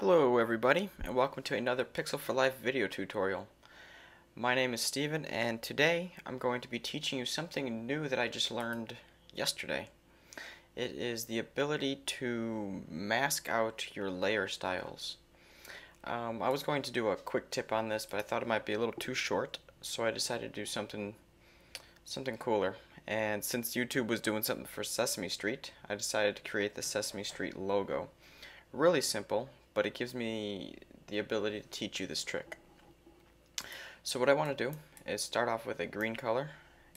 Hello everybody and welcome to another Pixel for Life video tutorial. My name is Steven and today I'm going to be teaching you something new that I just learned yesterday. It is the ability to mask out your layer styles. Um, I was going to do a quick tip on this but I thought it might be a little too short so I decided to do something something cooler and since YouTube was doing something for Sesame Street I decided to create the Sesame Street logo. Really simple but it gives me the ability to teach you this trick. So what I want to do is start off with a green color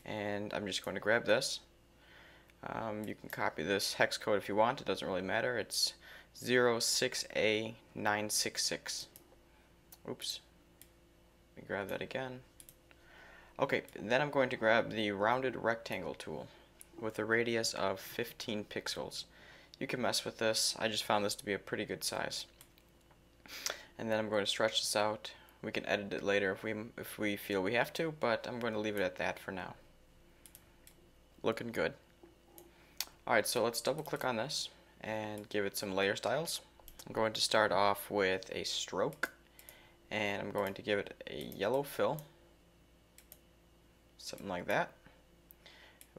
and I'm just going to grab this. Um, you can copy this hex code if you want, it doesn't really matter. It's 06A966. Oops. Let me grab that again. Okay, then I'm going to grab the rounded rectangle tool with a radius of 15 pixels. You can mess with this, I just found this to be a pretty good size and then I'm going to stretch this out. We can edit it later if we if we feel we have to but I'm going to leave it at that for now. Looking good. Alright so let's double click on this and give it some layer styles. I'm going to start off with a stroke and I'm going to give it a yellow fill. Something like that.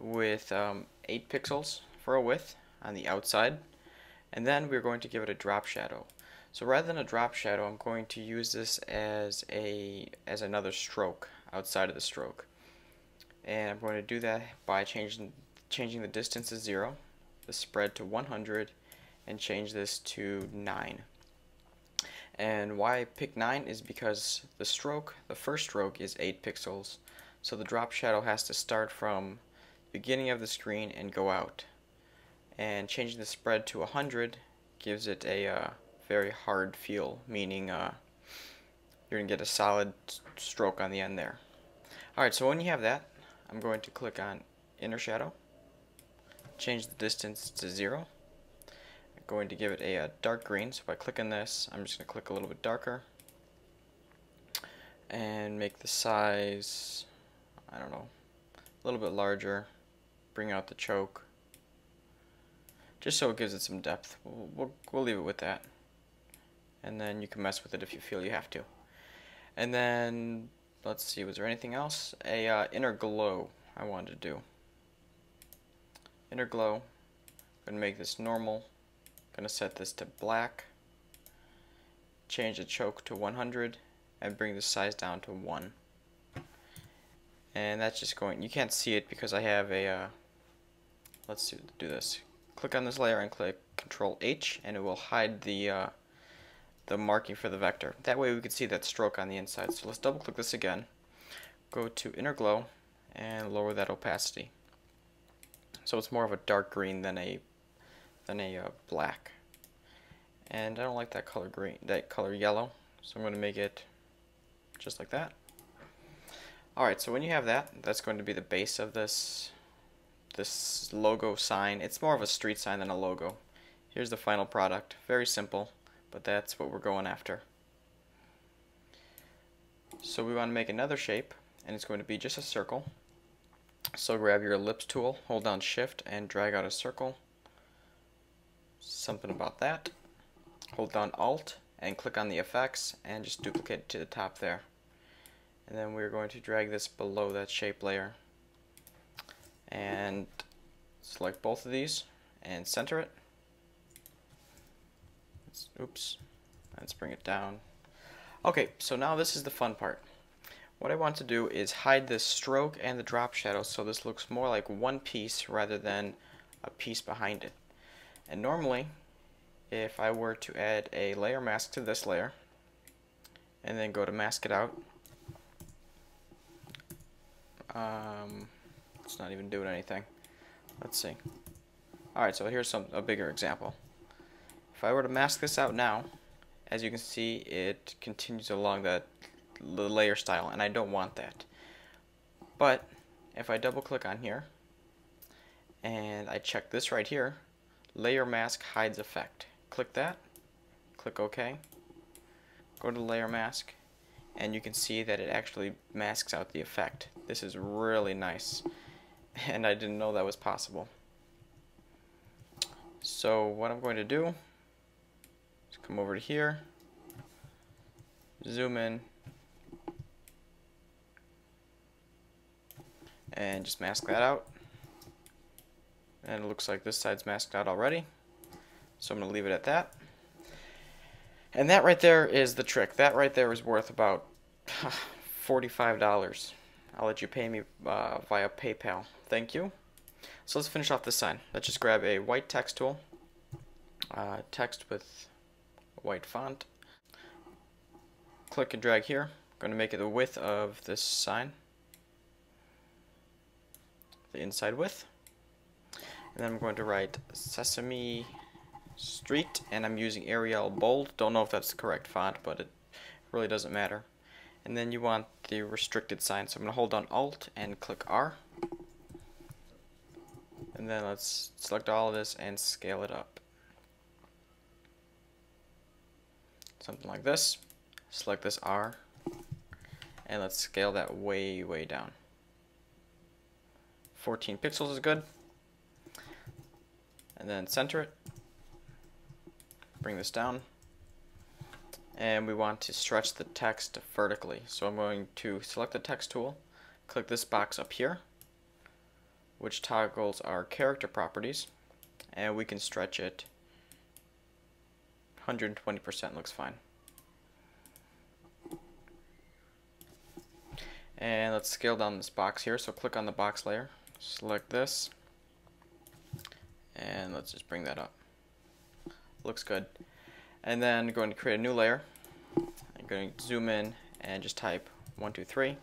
With um, 8 pixels for a width on the outside. And then we're going to give it a drop shadow so rather than a drop shadow, I'm going to use this as a as another stroke outside of the stroke. And I'm going to do that by changing changing the distance to 0, the spread to 100, and change this to 9. And why I pick 9 is because the stroke, the first stroke is 8 pixels, so the drop shadow has to start from the beginning of the screen and go out. And changing the spread to 100 gives it a uh, very hard feel, meaning uh, you're going to get a solid stroke on the end there. Alright, so when you have that, I'm going to click on Inner Shadow, change the distance to 0. I'm going to give it a, a dark green, so by clicking this, I'm just going to click a little bit darker and make the size, I don't know, a little bit larger, bring out the choke, just so it gives it some depth. We'll, we'll, we'll leave it with that and then you can mess with it if you feel you have to. And then, let's see, was there anything else? A uh, inner glow I wanted to do. Inner glow, I'm to make this normal, to set this to black, change the choke to 100, and bring the size down to 1. And that's just going, you can't see it because I have a, uh, let's do, do this. Click on this layer and click Control H, and it will hide the uh, the marking for the vector. That way we can see that stroke on the inside. So let's double click this again. Go to inner glow and lower that opacity. So it's more of a dark green than a than a uh, black. And I don't like that color green, that color yellow. So I'm going to make it just like that. Alright, so when you have that, that's going to be the base of this this logo sign. It's more of a street sign than a logo. Here's the final product. Very simple but that's what we're going after. So we want to make another shape, and it's going to be just a circle. So grab your ellipse tool, hold down shift, and drag out a circle. Something about that. Hold down alt, and click on the effects, and just duplicate to the top there. And then we're going to drag this below that shape layer. And select both of these, and center it. Oops. Let's bring it down. Okay, so now this is the fun part. What I want to do is hide the stroke and the drop shadow so this looks more like one piece rather than a piece behind it. And normally, if I were to add a layer mask to this layer, and then go to mask it out, um, it's not even doing anything. Let's see. Alright, so here's some a bigger example. If I were to mask this out now, as you can see, it continues along the layer style, and I don't want that. But if I double click on here, and I check this right here, layer mask hides effect. Click that, click OK, go to layer mask, and you can see that it actually masks out the effect. This is really nice, and I didn't know that was possible. So what I'm going to do come over to here, zoom in, and just mask that out. And it looks like this side's masked out already. So I'm going to leave it at that. And that right there is the trick. That right there is worth about $45. I'll let you pay me uh, via PayPal. Thank you. So let's finish off this sign. Let's just grab a white text tool, uh, text with white font. Click and drag here. I'm going to make it the width of this sign. The inside width. And then I'm going to write Sesame Street, and I'm using Arial Bold. Don't know if that's the correct font, but it really doesn't matter. And then you want the restricted sign, so I'm going to hold down Alt and click R. And then let's select all of this and scale it up. Something like this. Select this R. And let's scale that way, way down. 14 pixels is good. And then center it. Bring this down. And we want to stretch the text vertically. So I'm going to select the text tool, click this box up here, which toggles our character properties, and we can stretch it 120% looks fine. And let's scale down this box here. So click on the box layer, select this, and let's just bring that up. Looks good. And then going to create a new layer. I'm going to zoom in and just type 123.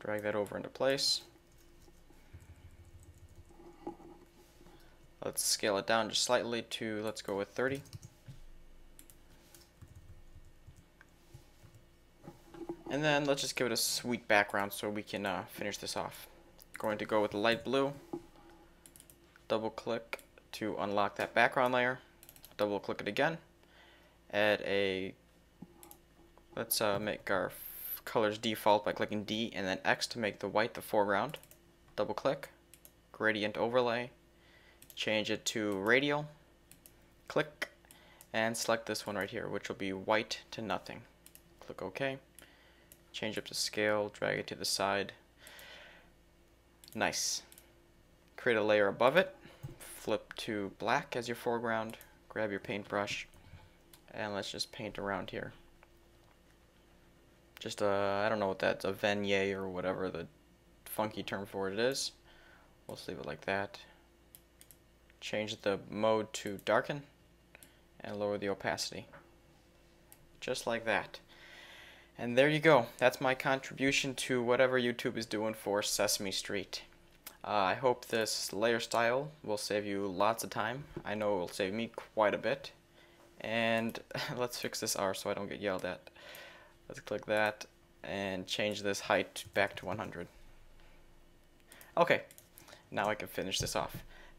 Drag that over into place. Let's scale it down just slightly to, let's go with 30. And then let's just give it a sweet background so we can uh, finish this off. Going to go with light blue. Double click to unlock that background layer. Double click it again. Add a, let's uh, make our colors default by clicking D and then X to make the white the foreground. Double click. Gradient overlay. Change it to radial. Click. And select this one right here, which will be white to nothing. Click OK change up the scale, drag it to the side. Nice. Create a layer above it, flip to black as your foreground, grab your paintbrush, and let's just paint around here. Just a, I don't know what that's, a vignette or whatever the funky term for it is. We'll leave it like that. Change the mode to darken and lower the opacity. Just like that. And there you go. That's my contribution to whatever YouTube is doing for Sesame Street. Uh, I hope this layer style will save you lots of time. I know it will save me quite a bit. And let's fix this R so I don't get yelled at. Let's click that and change this height back to 100. Okay, now I can finish this off.